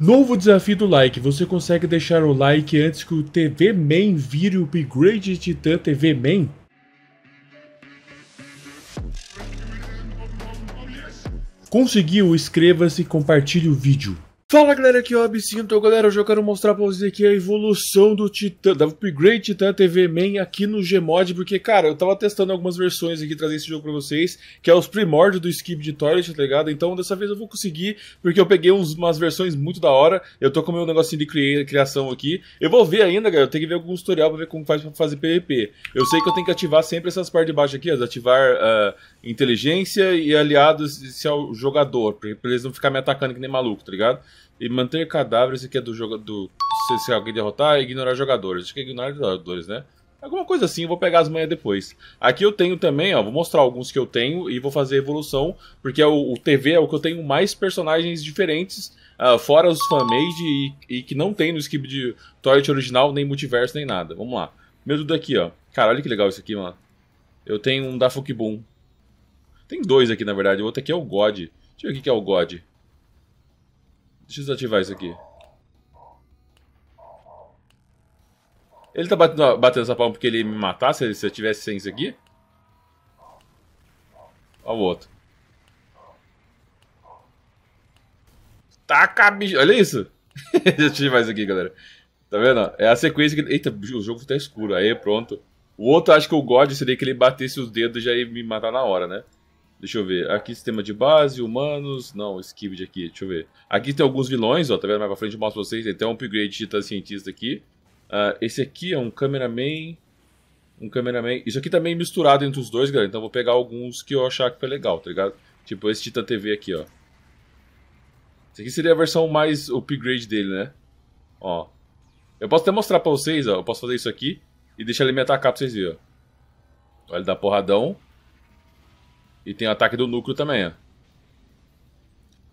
Novo desafio do like. Você consegue deixar o like antes que o TV Man vire o upgrade Titan TV Man? Conseguiu? Inscreva-se e compartilhe o vídeo. Fala galera, aqui é o Absinto, galera, hoje eu quero mostrar pra vocês aqui a evolução do Titan, da Upgrade Titan TV Man aqui no Gmod, porque cara, eu tava testando algumas versões aqui, trazer esse jogo pra vocês, que é os primórdios do Skip de Toilet, tá ligado? Então dessa vez eu vou conseguir, porque eu peguei uns, umas versões muito da hora, eu tô com o meu negocinho de criação aqui, eu vou ver ainda, galera, eu tenho que ver algum tutorial pra ver como faz pra fazer PVP. Eu sei que eu tenho que ativar sempre essas partes de baixo aqui, ó, ativar uh, inteligência e aliados se é o jogador, pra, pra eles não ficarem me atacando que nem maluco, tá ligado? E manter cadáveres, aqui é do jogo do se, se alguém derrotar, é ignorar jogadores. Acho que é ignorar jogadores, né? Alguma coisa assim, eu vou pegar as manhas depois. Aqui eu tenho também, ó, vou mostrar alguns que eu tenho e vou fazer evolução, porque é o, o TV é o que eu tenho mais personagens diferentes, uh, fora os fanmade e, e, que não tem no skip de Toilet original, nem multiverso, nem nada. Vamos lá. Meu tudo aqui, ó. Cara, olha que legal isso aqui, mano. Eu tenho um da Boom. Tem dois aqui, na verdade. O outro aqui é o God. Deixa eu ver o que é o God. Deixa eu desativar isso aqui. Ele tá batendo, batendo essa palma porque ele me matar se, eu tivesse sem isso aqui? Olha o outro. Taca, bicho. Olha isso. Deixa eu isso aqui, galera. Tá vendo? É a sequência que... Eita, o jogo tá escuro. Aí, pronto. O outro, acho que o God seria que ele batesse os dedos e já ia me matar na hora, né? Deixa eu ver. Aqui sistema de base, humanos. Não, Skibid aqui, deixa eu ver. Aqui tem alguns vilões, ó. Tá vendo? Mais pra frente eu mostro pra vocês. Tem até um upgrade de Titã Cientista aqui. Uh, esse aqui é um cameraman. Um cameraman. Isso aqui também tá misturado entre os dois, galera. Então eu vou pegar alguns que eu achar que foi legal, tá ligado? Tipo esse Titã TV aqui, ó. Esse aqui seria a versão mais upgrade dele, né? Ó. Eu posso até mostrar pra vocês, ó. Eu posso fazer isso aqui e deixar ele me atacar pra vocês verem, ó. Olha, ele dá porradão. E tem o ataque do núcleo também, ó.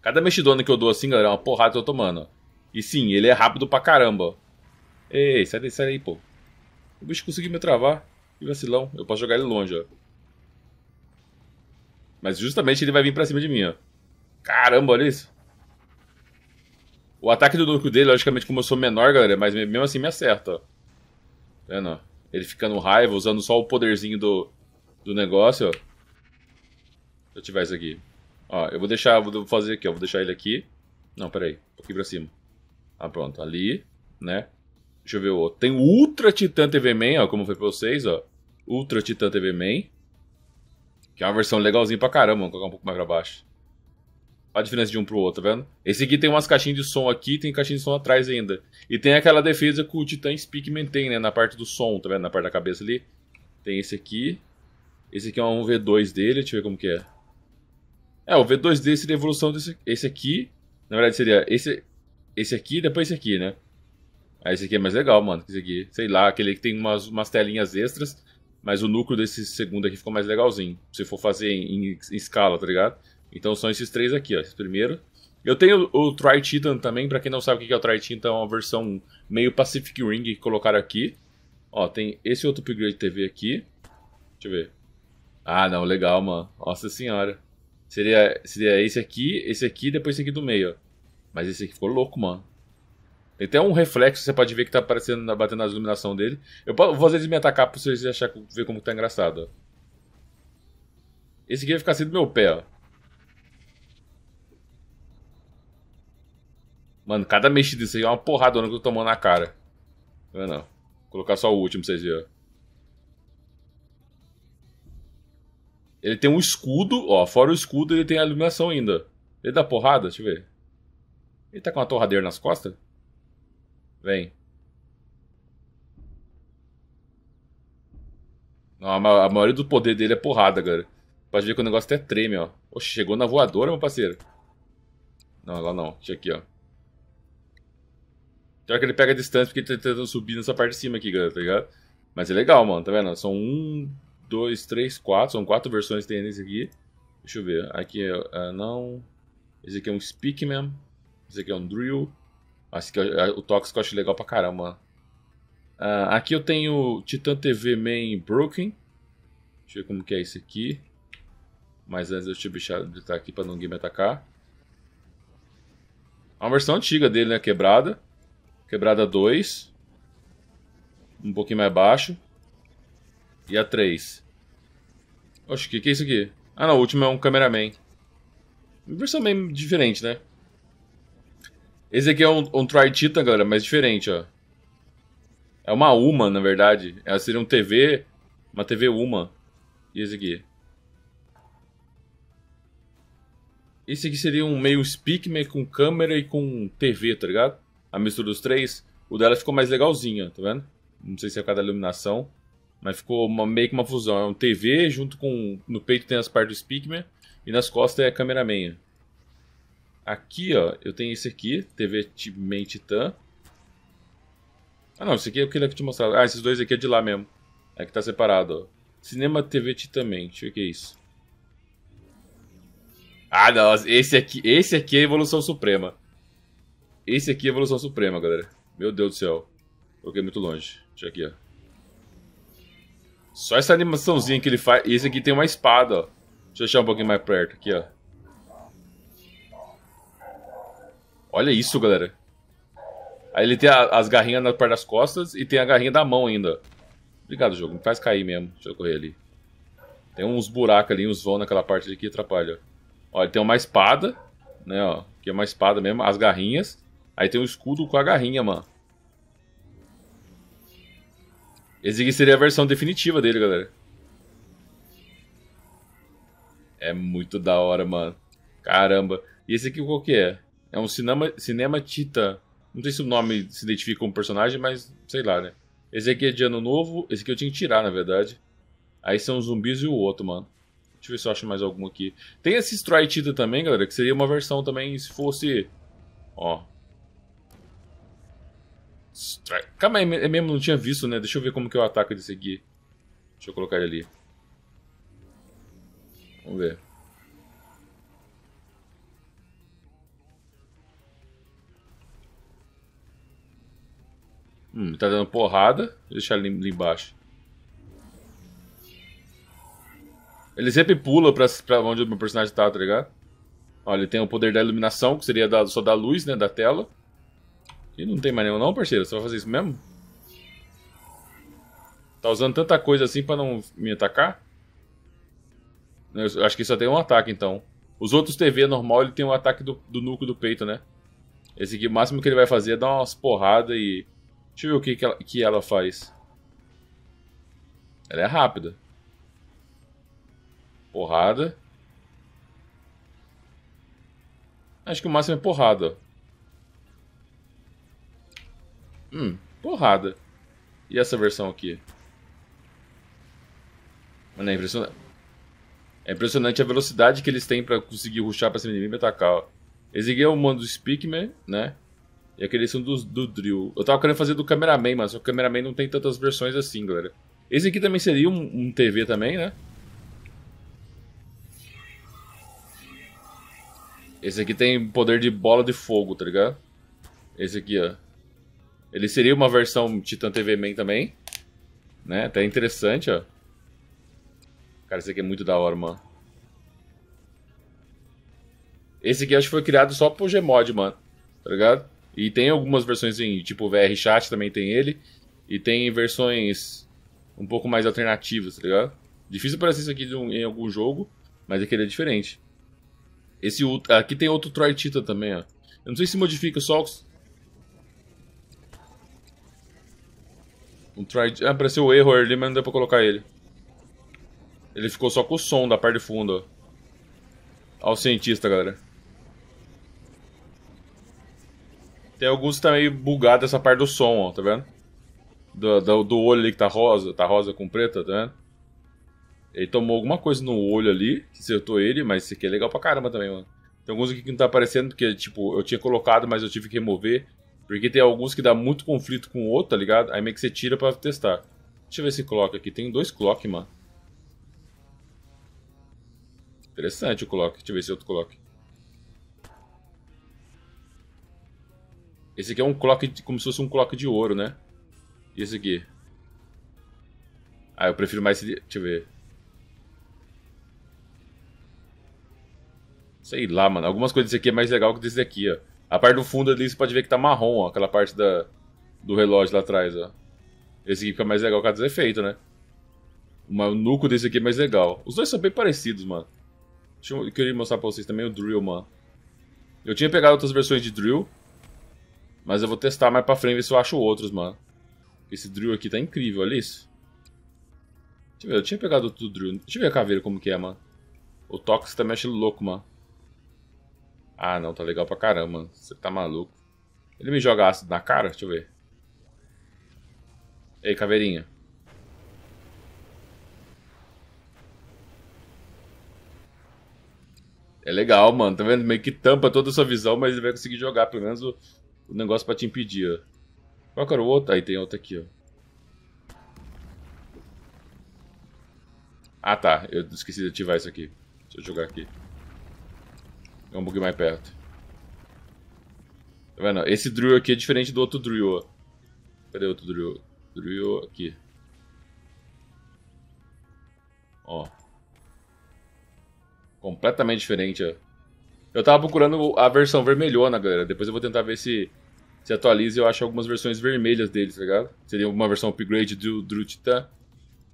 Cada mexidona que eu dou assim, galera, é uma porrada que eu tô tomando. E sim, ele é rápido pra caramba. Ei, sai daí, sai daí, pô. O bicho conseguiu me travar. Que vacilão. Eu posso jogar ele longe, ó. Mas justamente ele vai vir pra cima de mim, ó. Caramba, olha isso. O ataque do núcleo dele, logicamente, como eu sou menor, galera, mas mesmo assim me acerta, ó. Tá vendo? Ele fica no raiva, usando só o poderzinho do, do negócio, ó eu tiver isso aqui. Ó, eu vou deixar, vou fazer aqui, ó, vou deixar ele aqui. Não, peraí, um pouquinho pra cima. Ah, pronto, ali, né? Deixa eu ver o outro. Tem o Ultra Titan TV Man, ó, como foi pra vocês, ó. Ultra Titan TV Man. Que é uma versão legalzinha pra caramba, vamos colocar um pouco mais pra baixo. Olha a diferença de um pro outro, tá vendo? Esse aqui tem umas caixinhas de som aqui, tem caixinha de som atrás ainda. E tem aquela defesa que o Titan Speak mantém, né? Na parte do som, tá vendo? Na parte da cabeça ali. Tem esse aqui. Esse aqui é um V2 dele, deixa eu ver como que é. É, o V2D seria a evolução desse esse aqui. Na verdade, seria esse, esse aqui e depois esse aqui, né? Aí esse aqui é mais legal, mano. Esse aqui, sei lá, aquele que tem umas, umas telinhas extras. Mas o núcleo desse segundo aqui ficou mais legalzinho. Se for fazer em, em, em escala, tá ligado? Então são esses três aqui, ó. Esse primeiro. Eu tenho o, o Tri-Titan também, pra quem não sabe o que é o Tri-Titan, é uma versão meio Pacific Ring que colocaram aqui. Ó, tem esse outro upgrade TV aqui. Deixa eu ver. Ah, não, legal, mano. Nossa senhora. Seria, seria esse aqui, esse aqui e depois esse aqui do meio, ó. Mas esse aqui ficou louco, mano. Tem até um reflexo, você pode ver que tá aparecendo, batendo na iluminação dele. Eu vou fazer eles me atacar pra vocês achar, ver como tá engraçado, ó. Esse aqui vai ficar assim do meu pé, ó. Mano, cada mexida disso aí é uma porradona que eu tô tomando na cara. Não é não. Vou colocar só o último pra vocês verem, ó. Ele tem um escudo, ó. Fora o escudo, ele tem a iluminação ainda. Ele dá porrada? Deixa eu ver. Ele tá com uma torradeira nas costas? Vem. Não, a maioria do poder dele é porrada, cara. Pode ver que o negócio até treme, ó. Oxe, chegou na voadora, meu parceiro. Não, lá não. Deixa aqui, ó. Pior que ele pega a distância porque ele tá tentando subir nessa parte de cima aqui, galera, tá ligado? Mas é legal, mano, tá vendo? São um, 2, 3, 4. São quatro versões que tem nesse aqui. Deixa eu ver. Aqui é. Uh, não. Esse aqui é um Speakman. Esse aqui é um Drill. Esse aqui é, o Toxic eu acho legal pra caramba. Uh, aqui eu tenho Titan TV Main Broken. Deixa eu ver como que é esse aqui. Mas antes deixa eu de estar aqui para ninguém me atacar. É uma versão antiga dele, né? Quebrada. Quebrada 2. Um pouquinho mais baixo. E a 3. Oxe, o que, que é isso aqui? Ah, não, o último é um cameraman. Uma versão bem diferente, né? Esse aqui é um, um Tri-Titan, galera, mas diferente, ó. É uma UMA, na verdade. Ela seria um TV, uma TV UMA. E esse aqui? Esse aqui seria um meio Speakman com câmera e com TV, tá ligado? A mistura dos três. O dela ficou mais legalzinha, tá vendo? Não sei se é por causa da iluminação. Mas ficou uma, meio que uma fusão. É um TV junto com. No peito tem as partes do Speakman. E nas costas é a cameraman. Aqui, ó, eu tenho esse aqui, TV Titan. Ah, não, esse aqui é o que ele ia te mostrar. Ah, esses dois aqui é de lá mesmo. É que tá separado, ó. Cinema TV Titan Man, deixa eu ver o que é isso. Ah, não, esse aqui, esse aqui é a evolução suprema. Esse aqui é a evolução suprema, galera. Meu Deus do céu. Coloquei muito longe. Deixa aqui, ó. Só essa animaçãozinha que ele faz. E esse aqui tem uma espada, ó. Deixa eu deixar um pouquinho mais perto aqui, ó. Olha isso, galera. Aí ele tem a, as garrinhas na parte das costas e tem a garrinha da mão ainda. Obrigado, jogo. Me faz cair mesmo. Deixa eu correr ali. Tem uns buracos ali, uns vão naquela parte ali que atrapalha. Ó, ele tem uma espada, né, ó. Que é uma espada mesmo. As garrinhas. Aí tem um escudo com a garrinha, mano. Esse aqui seria a versão definitiva dele, galera. É muito da hora, mano. Caramba. E esse aqui qual que é? É um cinema, cinema Tita. Não sei se o nome se identifica como personagem, mas sei lá, né? Esse aqui é de ano novo. Esse aqui eu tinha que tirar, na verdade. Aí são os zumbis e o outro, mano. Deixa eu ver se eu acho mais algum aqui. Tem esse Strike Tita também, galera, que seria uma versão também se fosse... Ó. Strike. Calma aí, é mesmo não tinha visto, né? Deixa eu ver como que é o ataque desse aqui. Deixa eu colocar ele ali. Vamos ver. Hum, tá dando porrada. Vou deixar ele ali embaixo. Ele sempre pula pra, pra onde o meu personagem tá, tá ligado? Olha, ele tem o poder da iluminação, que seria da, só da luz, né, da tela. E não tem mais nenhum não, parceiro? Você vai fazer isso mesmo? Tá usando tanta coisa assim pra não me atacar? Eu acho que só tem um ataque, então. Os outros TV normal, ele tem um ataque do, do núcleo do peito, né? Esse aqui, o máximo que ele vai fazer é dar umas porradas e Deixa eu ver o que, que, ela, que ela faz. Ela é rápida. Porrada. Acho que o máximo é porrada. Hum, porrada. E essa versão aqui? Mano, é impressionante. É impressionante a velocidade que eles têm pra conseguir ruxar pra cima de mim e me atacar, ó. Esse aqui é o mano do Speakman, né? E aqueles são do, do drill. Eu tava querendo fazer do cameraman, mas o cameraman não tem tantas versões assim, galera. Esse aqui também seria um, um TV também, né? Esse aqui tem poder de bola de fogo, tá ligado? Esse aqui, ó. Ele seria uma versão Titan TV Man também. Né? Até interessante, ó. Cara, esse aqui é muito da hora, mano. Esse aqui acho que foi criado só pro Gmod, mano. Tá ligado? E tem algumas versões em tipo VR Chat também tem ele. E tem versões um pouco mais alternativas, tá ligado? Difícil aparecer isso aqui em algum jogo, mas aquele é diferente. Esse aqui tem outro Troy Tita também, ó. Eu não sei se modifica só os... Um Troy... Ah, apareceu o erro ali, mas não deu pra colocar ele. Ele ficou só com o som da parte de fundo, ó. Olha o cientista, galera. Tem alguns que tá meio bugado essa parte do som, ó, tá vendo? Do, do, do, olho ali que tá rosa, tá rosa com preta, tá vendo? Ele tomou alguma coisa no olho ali, que acertou ele, mas esse aqui é legal pra caramba também, mano. Tem alguns aqui que não tá aparecendo, porque, tipo, eu tinha colocado, mas eu tive que remover. Porque tem alguns que dá muito conflito com o outro, tá ligado? Aí meio que você tira pra testar. Deixa eu ver esse clock aqui. Tem dois clock, mano. Interessante o clock. Deixa eu ver esse outro clock. Esse aqui é um clock, de, como se fosse um clock de ouro, né? E esse aqui? Ah, eu prefiro mais esse... Deixa eu ver. Sei lá, mano. Algumas coisas desse aqui é mais legal que desse daqui, ó. A parte do fundo ali você pode ver que tá marrom, ó. Aquela parte da, do relógio lá atrás, ó. Esse aqui fica mais legal por causa dos efeitos, né? o nuco desse aqui é mais legal. Os dois são bem parecidos, mano. Deixa eu, eu queria mostrar pra vocês também o Drill, mano. Eu tinha pegado outras versões de Drill. Mas eu vou testar mais pra frente ver se eu acho outros, mano. Esse Drill aqui tá incrível, olha isso. Deixa eu ver, eu tinha pegado outro Drill. Deixa eu ver a caveira como que é, mano. O Tox também acho louco, mano. Ah, não, tá legal pra caramba. Você tá maluco. Ele me joga ácido na cara? Deixa eu ver. Ei, caveirinha. É legal, mano. Tá vendo? Meio que tampa toda a sua visão, mas ele vai conseguir jogar pelo menos o, o negócio pra te impedir, ó. Qual que era o outro? Aí tem outro aqui, ó. Ah, tá. Eu esqueci de ativar isso aqui. Deixa eu jogar aqui. Um pouquinho mais perto. Tá vendo? Esse drill aqui é diferente do outro drill. Cadê o outro drill? Drill aqui. Ó. Completamente diferente, ó. Eu tava procurando a versão vermelhona, galera. Depois eu vou tentar ver se se atualiza e eu acho algumas versões vermelhas deles, tá ligado? Seria uma versão upgrade do Drew Titan.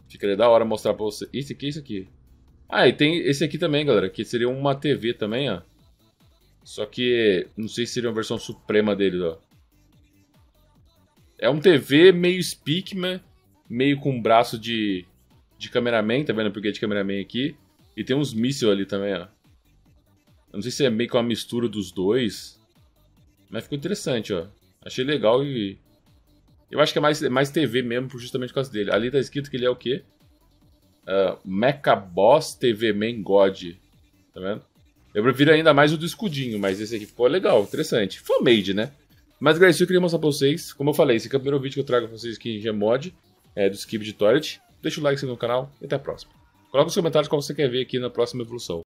Ficaria da hora mostrar pra você. Esse aqui, esse aqui. Ah, e tem esse aqui também, galera. Que seria uma TV também, ó. Só que não sei se seria uma versão suprema deles, ó. É um TV meio Speakman, meio com braço de, de cameraman, tá vendo? Porque é de cameraman aqui. E tem uns mísseis ali também, ó. Eu não sei se é meio que uma mistura dos dois. Mas ficou interessante, ó. Achei legal e. Eu acho que é mais, mais TV mesmo, justamente por causa dele. Ali tá escrito que ele é o quê? Uh, Mecha Boss TV Man God. Tá vendo? Eu prefiro ainda mais o do escudinho, mas esse aqui ficou legal, interessante. Foi made, né? Mas, galera, isso eu queria mostrar pra vocês. Como eu falei, esse aqui é o primeiro vídeo que eu trago pra vocês aqui em Gmod, é, do Skip de Toilet. Deixa o like no canal e até a próxima. Coloca nos comentários qual você quer ver aqui na próxima evolução.